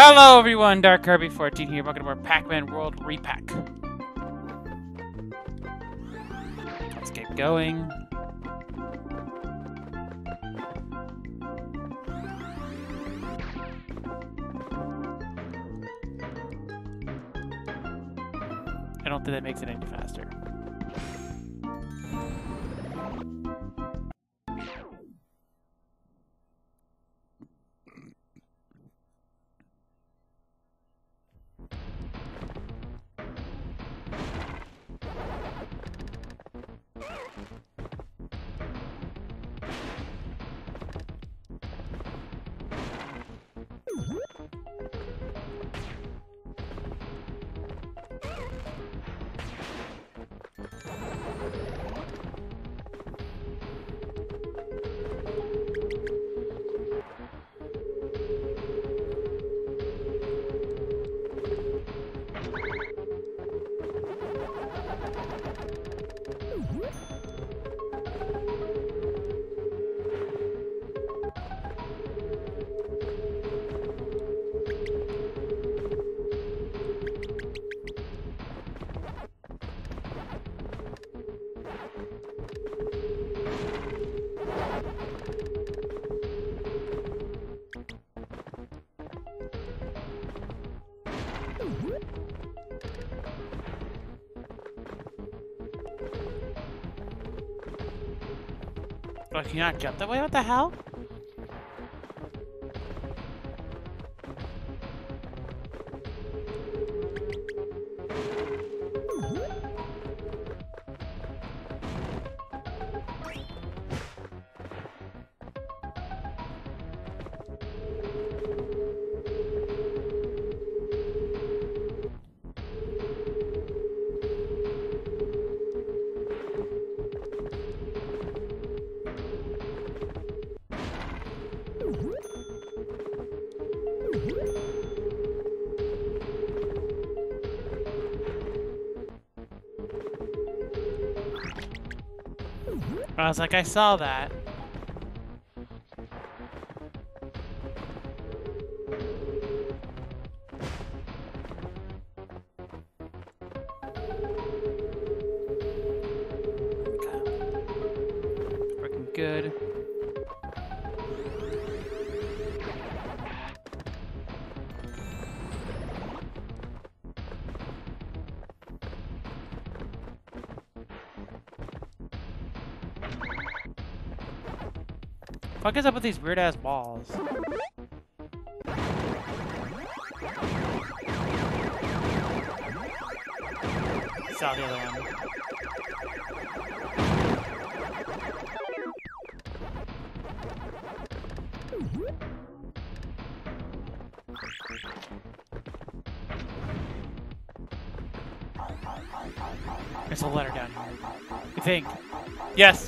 Hello everyone, Dark Kirby 14 here, welcome to more Pac-Man World Re-Pac. Let's get going. I don't think that makes it any faster. Oh, can jump that way? What the hell? I was like, I saw that. Fuck is up with these weird ass balls? Saw the other one. There's a letter down here. You think? Yes.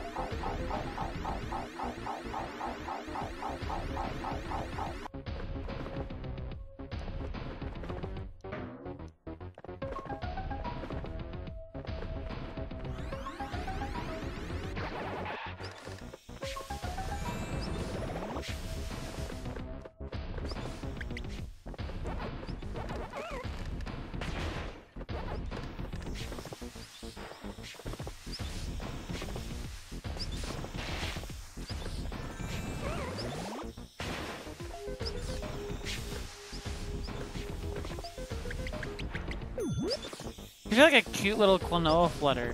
You feel like a cute little Klonoa flutter.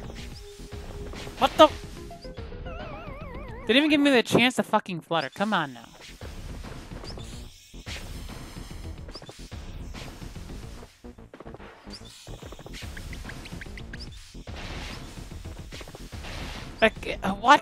What the? They didn't even give me the chance to fucking flutter. Come on now. Like, uh, what?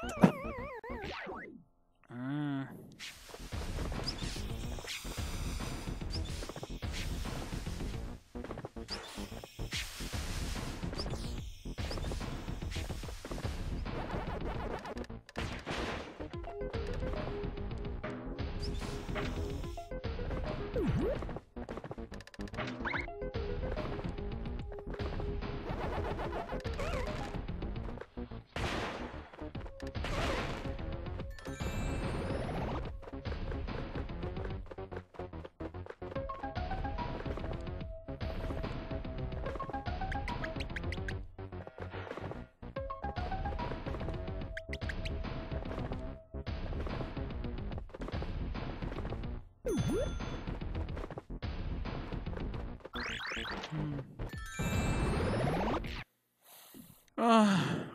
Hmm.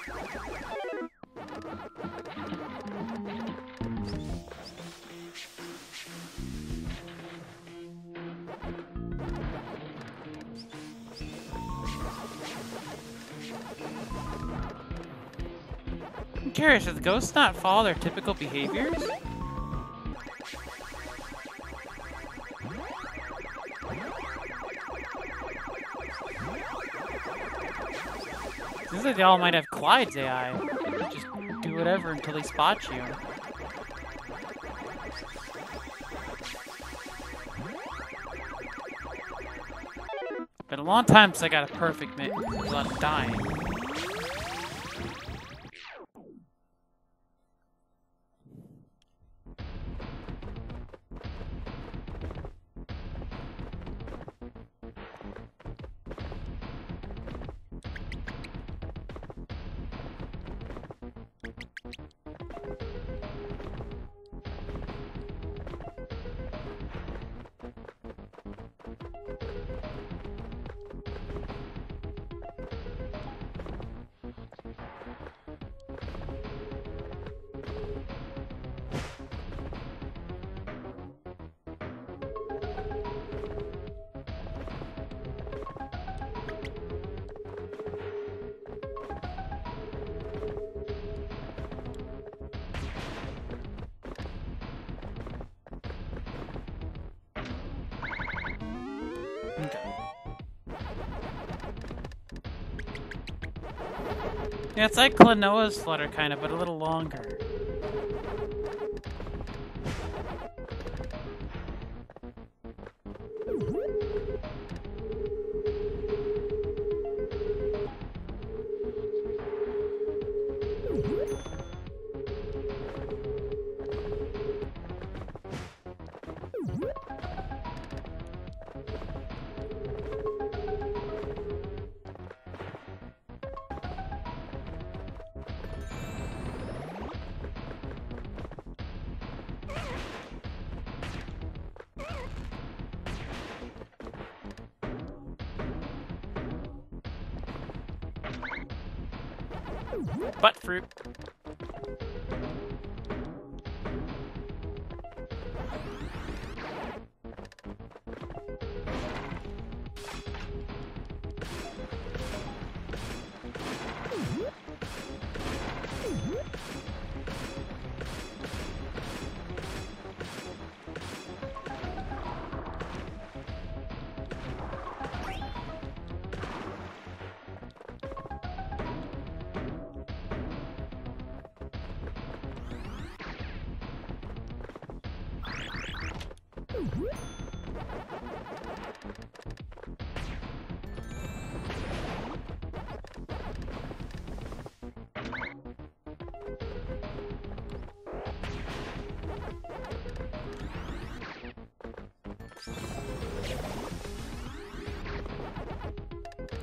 I'm curious, does ghosts not follow their typical behaviors? Seems like they all might have Clyde's AI. Just do whatever until they spot you. Been a long time since I got a perfect mitt without dying. Yeah, it's like Klonoa's flutter, kind of, but a little longer. Butt fruit.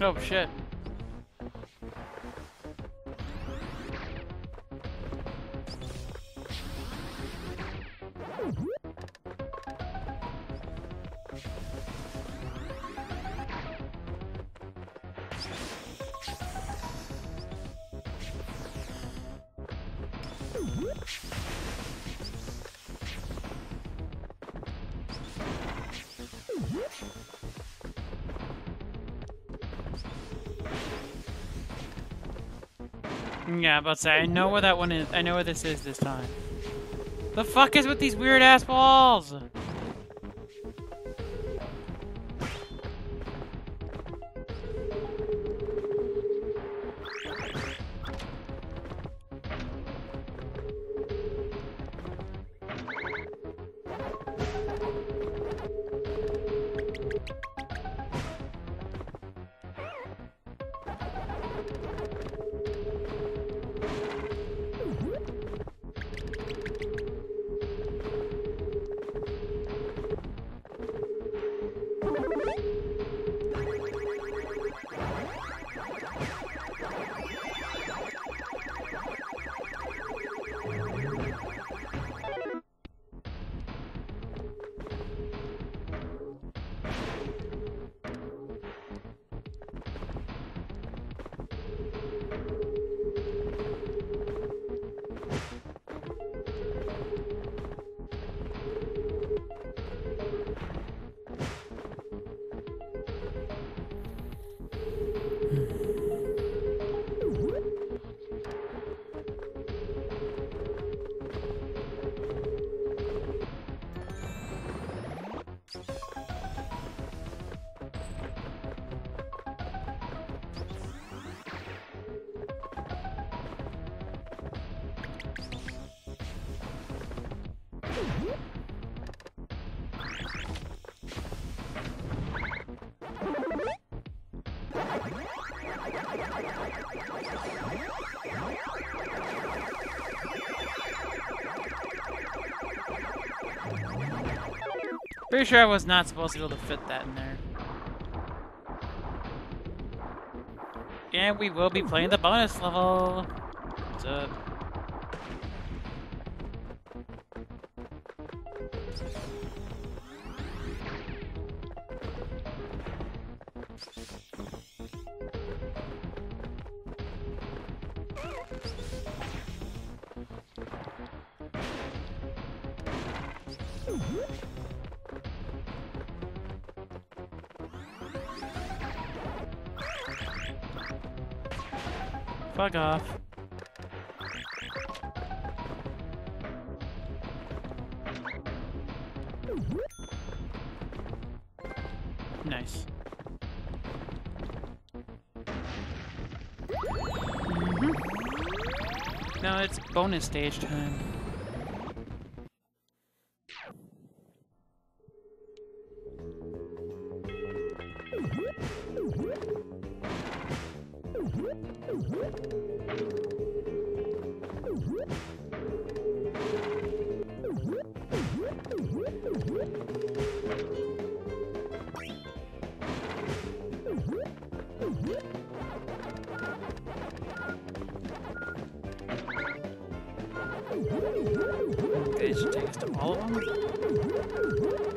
Oh shit. Yeah, about to say I know where that one is. I know where this is this time. The fuck is with these weird ass walls? Pretty sure I was not supposed to be able to fit that in there. And we will be playing the bonus level. What's up? Fuck off. Nice. Mm -hmm. Now it's bonus stage time. Okay, should take us to all of.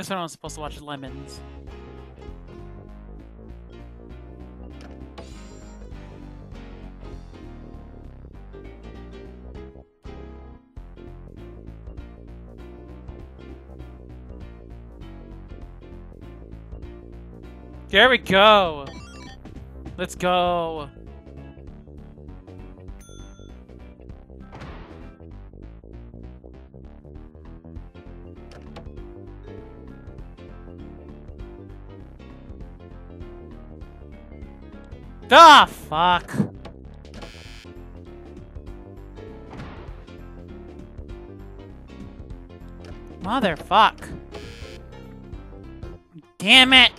This one I was supposed to watch Lemons. There we go! Let's go! Ah, fuck. Motherfuck. Damn it!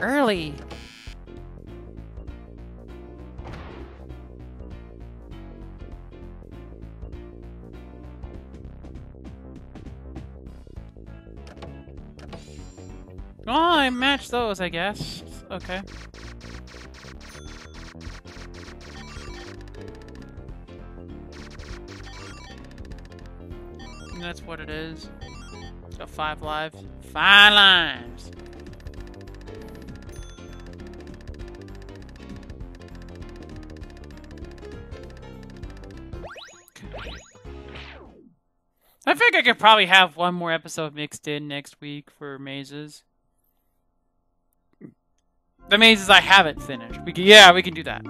Early. I matched those, I guess. Okay. And that's what it is. Got five lives. Five lives! I think I could probably have one more episode mixed in next week for mazes. The mazes I haven't finished. We can, yeah, we can do that.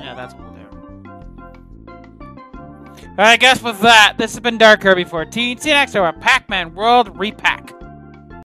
Yeah, that's what we'll do. Alright, I guess with that, this has been Dark Kirby 14. See you next time, on Pac-Man World Re-Pac.